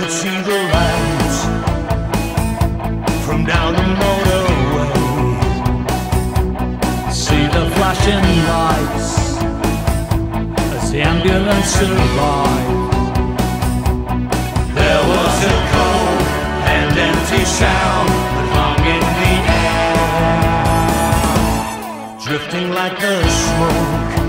the lights from down the motorway. See the flashing lights as the ambulance arrived. There was a cold and empty sound that hung in the air, drifting like the smoke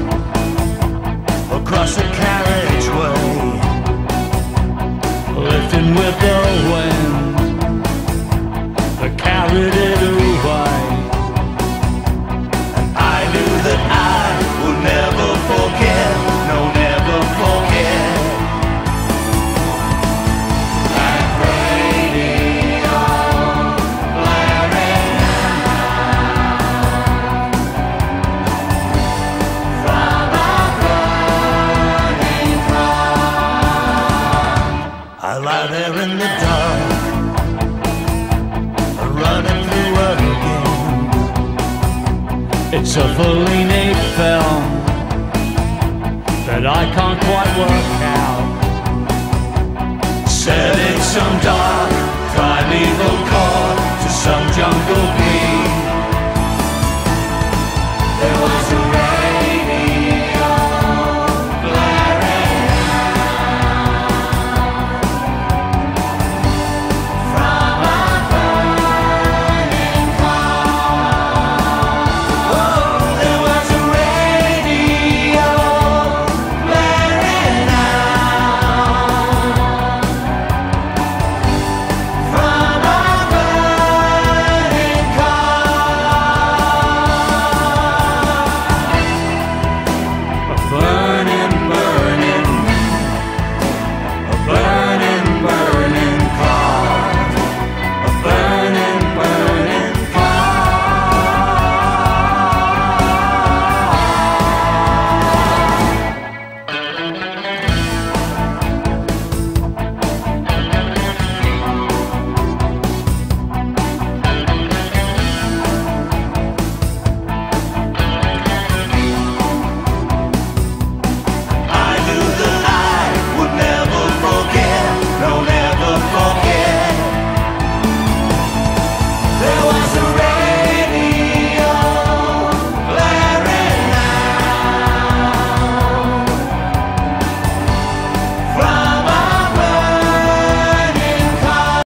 I lie there in the dark, running through again. It's a Fellini film that I can't quite work out. Setting some dark